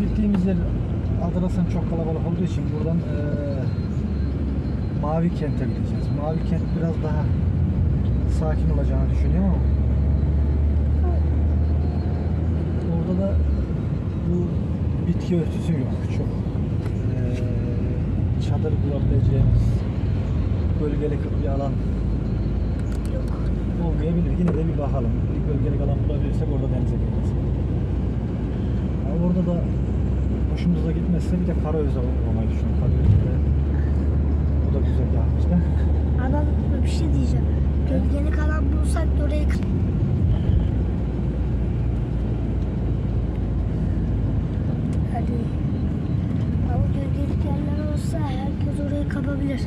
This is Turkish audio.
gittiğimiz yer Adrasan çok kalabalık olduğu için buradan eee Mavi Kent'e gideceğiz. Mavi Kent biraz daha sakin olacağını düşünüyorum ama orada da bu bitki örtüsü yok. Çok eee çadır kurabileceğimiz bölgelik bir alan Yok. olmayabilir. Yine de bir bakalım. Bir bölgelik alan bulabilirsek orada denize gireriz. Orada da hoşumuza gitmezse bir de Karaöz'e uğramayı düşünüyorum. Karaöz'de. Bu da güzel bir işte. Adam bir şey diyeceğim. Gölgeni kalan bulsak da orayı kır. Hadi. Ama gölgelik yerler olsa herkes orayı kapabilir.